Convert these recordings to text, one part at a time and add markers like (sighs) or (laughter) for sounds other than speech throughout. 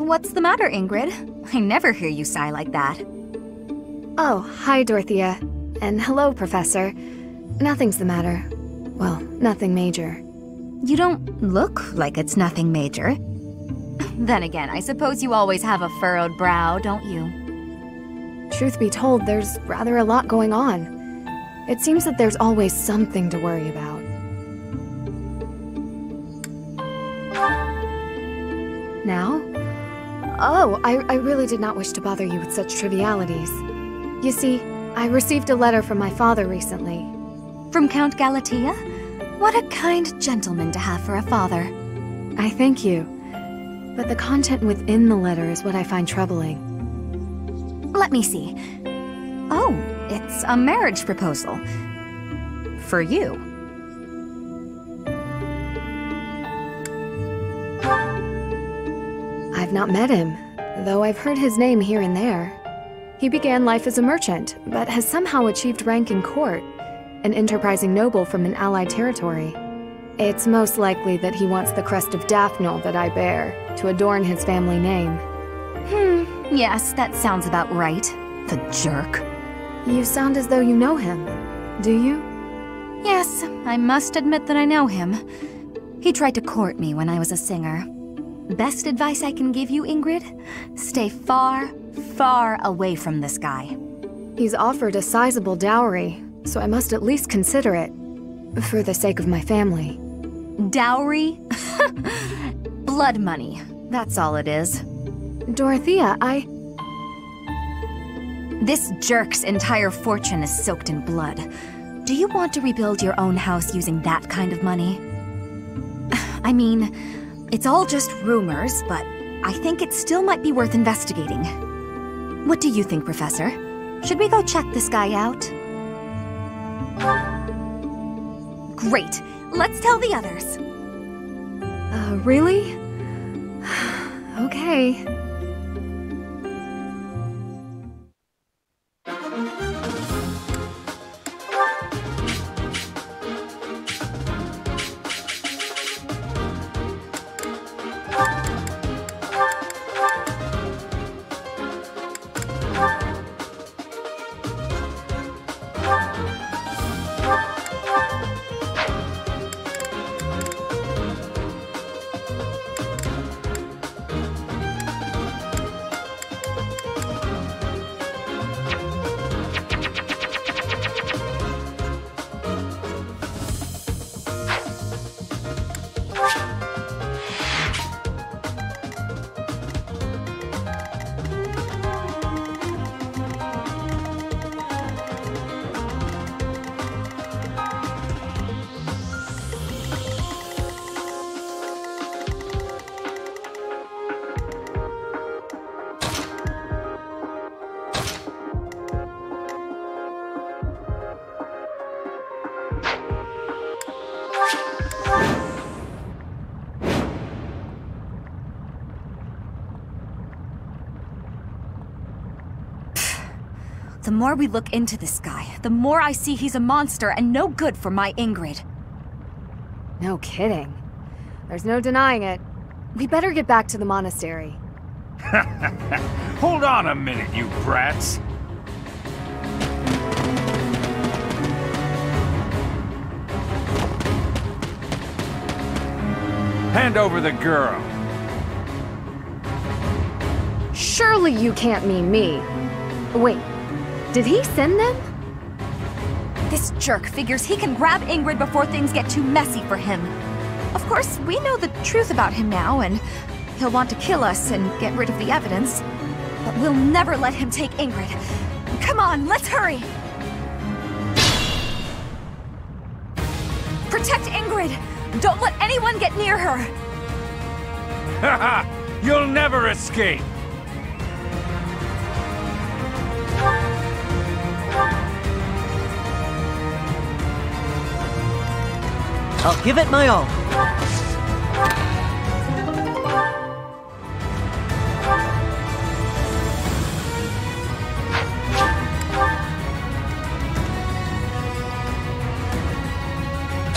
What's the matter, Ingrid? I never hear you sigh like that. Oh, hi, Dorothea. And hello, Professor. Nothing's the matter. Well, nothing major. You don't look like it's nothing major. Then again, I suppose you always have a furrowed brow, don't you? Truth be told, there's rather a lot going on. It seems that there's always something to worry about. Now? Oh, I, I really did not wish to bother you with such trivialities. You see, I received a letter from my father recently. From Count Galatea? What a kind gentleman to have for a father. I thank you. But the content within the letter is what I find troubling. Let me see. Oh, it's a marriage proposal. For you. I've not met him, though I've heard his name here and there. He began life as a merchant, but has somehow achieved rank in court, an enterprising noble from an allied territory. It's most likely that he wants the crest of Daphnel that I bear, to adorn his family name. Hmm, yes, that sounds about right. The jerk. You sound as though you know him. Do you? Yes, I must admit that I know him. He tried to court me when I was a singer. Best advice I can give you, Ingrid? Stay far, far away from this guy. He's offered a sizable dowry, so I must at least consider it. For the sake of my family. Dowry? (laughs) Blood money. That's all it is. Dorothea, I... This jerk's entire fortune is soaked in blood. Do you want to rebuild your own house using that kind of money? (sighs) I mean, it's all just rumors, but I think it still might be worth investigating. What do you think, Professor? Should we go check this guy out? Great! Let's tell the others! Uh, really? (sighs) okay. More we look into this guy, the more I see he's a monster and no good for my Ingrid. No kidding. There's no denying it. We better get back to the monastery. (laughs) Hold on a minute, you brats. Hand over the girl. Surely you can't mean me. Wait, did he send them? This jerk figures he can grab Ingrid before things get too messy for him. Of course, we know the truth about him now, and he'll want to kill us and get rid of the evidence. But we'll never let him take Ingrid. Come on, let's hurry! Protect Ingrid! Don't let anyone get near her! Haha! (laughs) You'll never escape! I'll give it my all.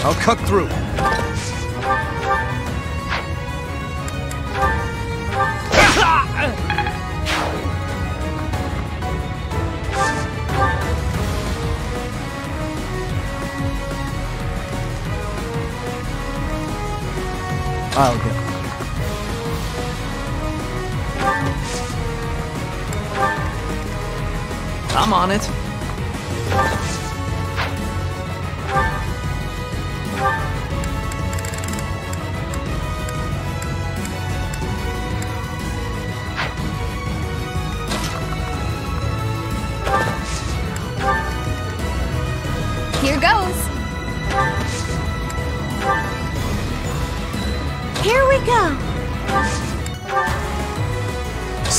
I'll cut through. I'll go. I'm on it.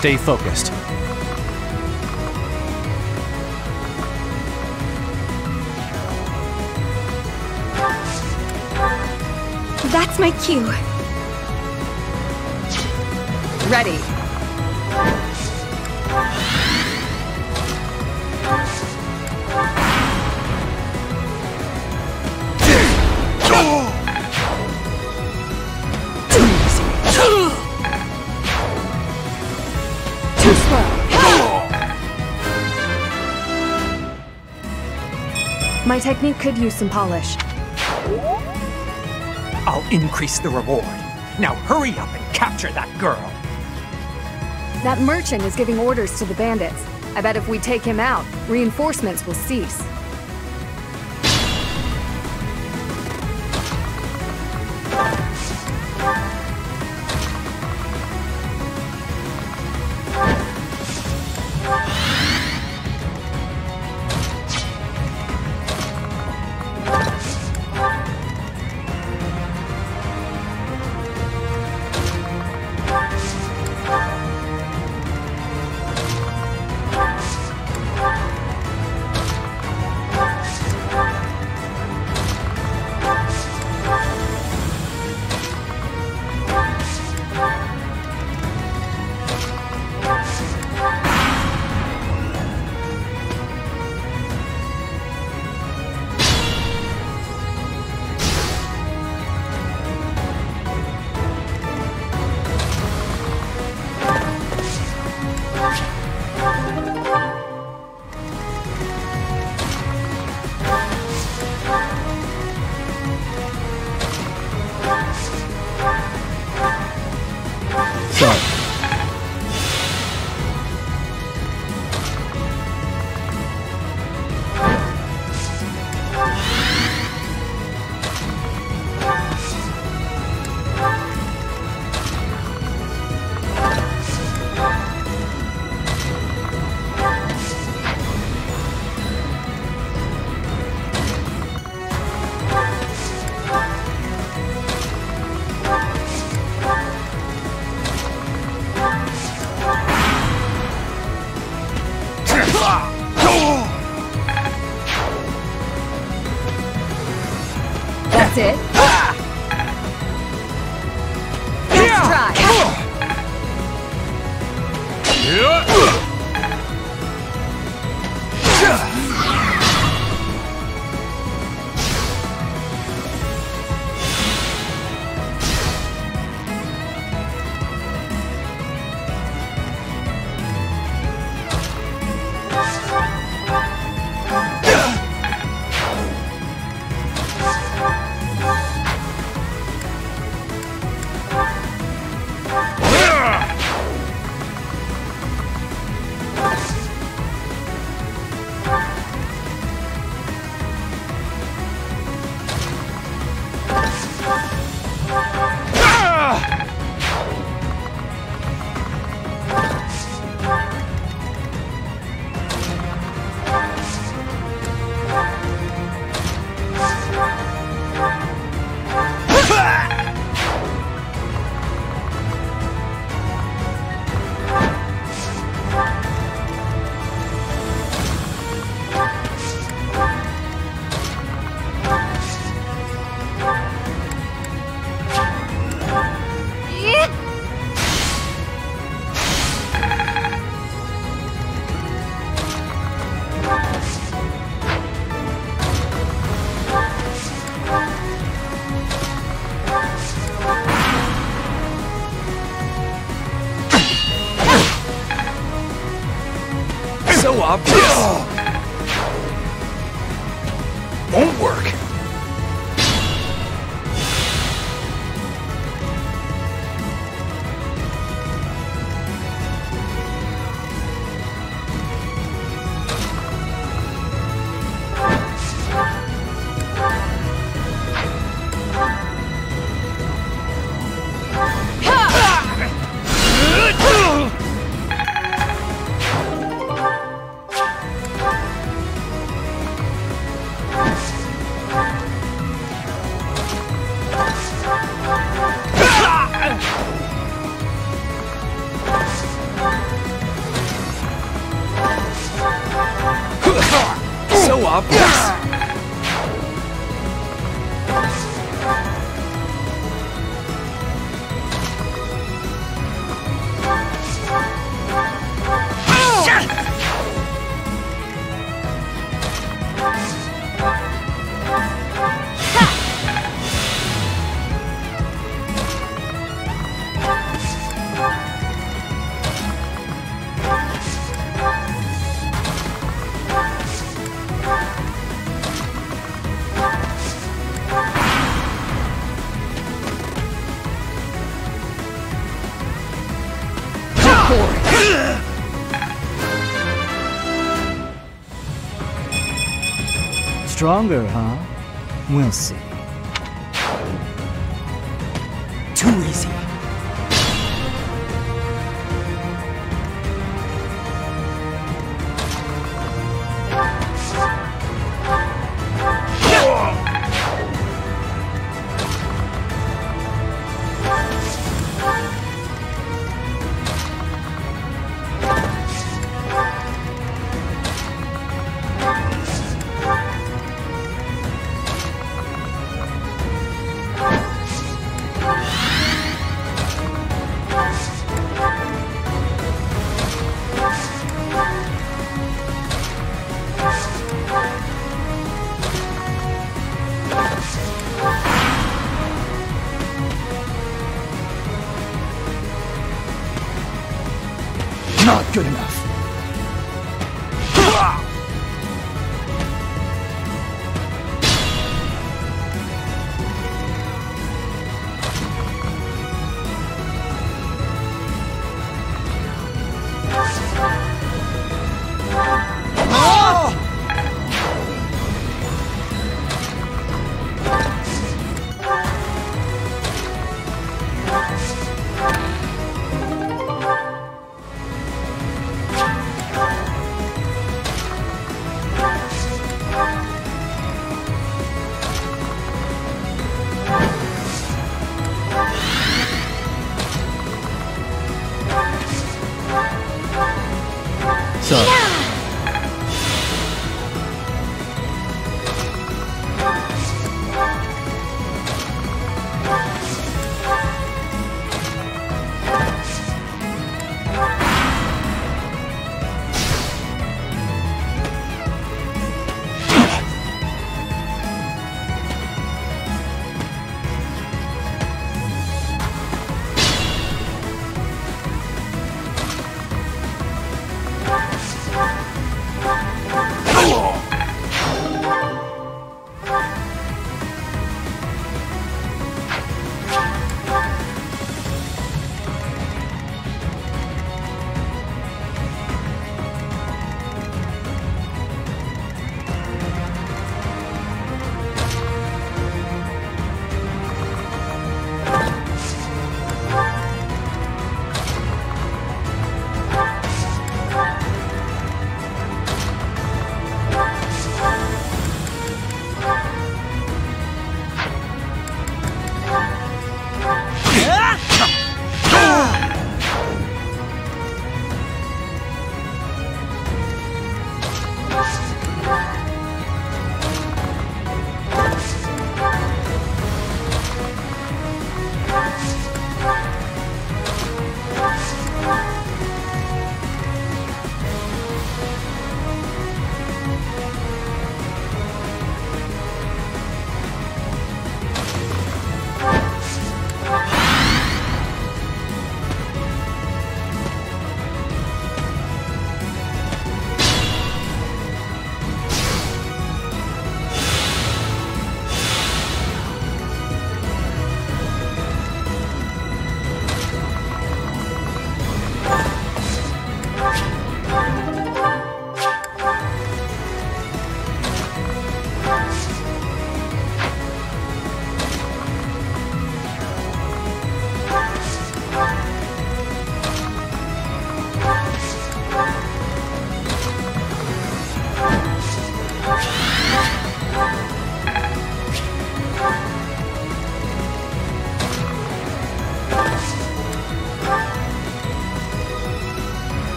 Stay focused. That's my cue. Ready. My technique could use some polish. I'll increase the reward. Now hurry up and capture that girl. That merchant is giving orders to the bandits. I bet if we take him out, reinforcements will cease. That's it. Stronger, huh? We'll see. Too easy. Good enough.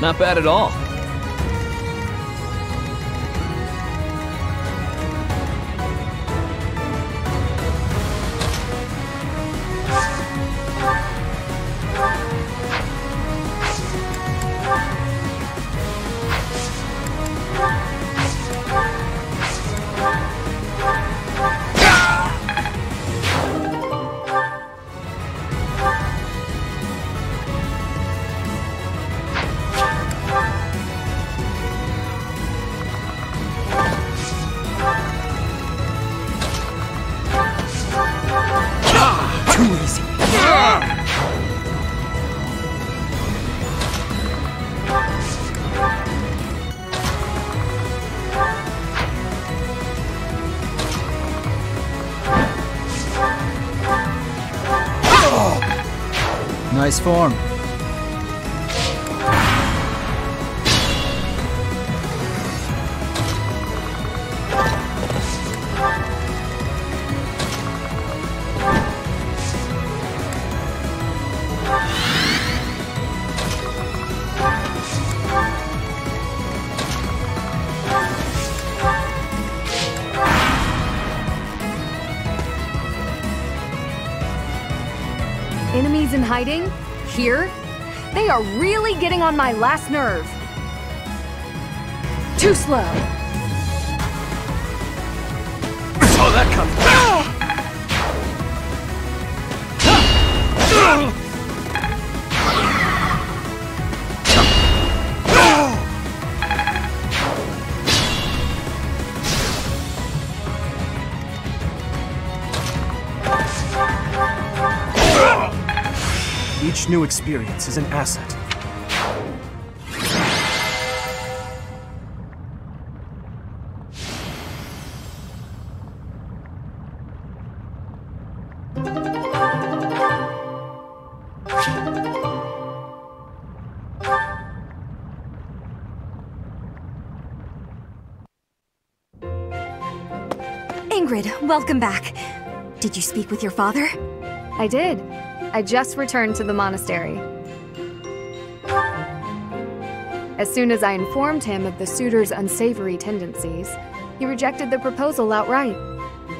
Not bad at all. Form. Enemies in hiding? Here? They are really getting on my last nerve. Too slow. Oh, that comes. Ah! Ah! Ah! Each new experience is an asset. Ingrid, welcome back. Did you speak with your father? I did. I just returned to the monastery. As soon as I informed him of the suitor's unsavory tendencies, he rejected the proposal outright.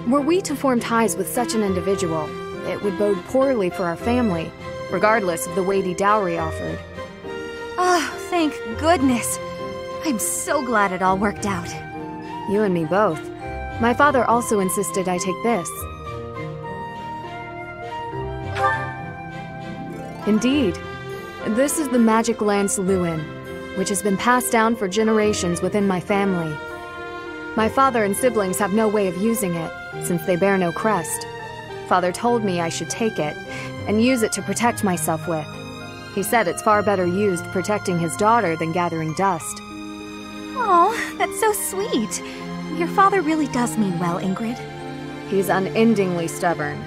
Were we to form ties with such an individual, it would bode poorly for our family, regardless of the weighty dowry offered. Oh, thank goodness. I'm so glad it all worked out. You and me both. My father also insisted I take this. Indeed. This is the magic lance Lúin, which has been passed down for generations within my family. My father and siblings have no way of using it, since they bear no crest. Father told me I should take it, and use it to protect myself with. He said it's far better used protecting his daughter than gathering dust. Oh, that's so sweet. Your father really does mean well, Ingrid. He's unendingly stubborn,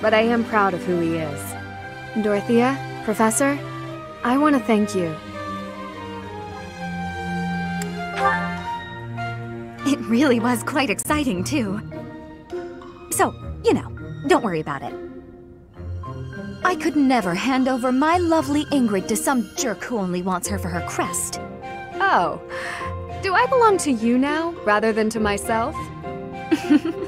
but I am proud of who he is. Dorothea, Professor, I want to thank you. It really was quite exciting, too. So, you know, don't worry about it. I could never hand over my lovely Ingrid to some jerk who only wants her for her crest. Oh, do I belong to you now rather than to myself? (laughs)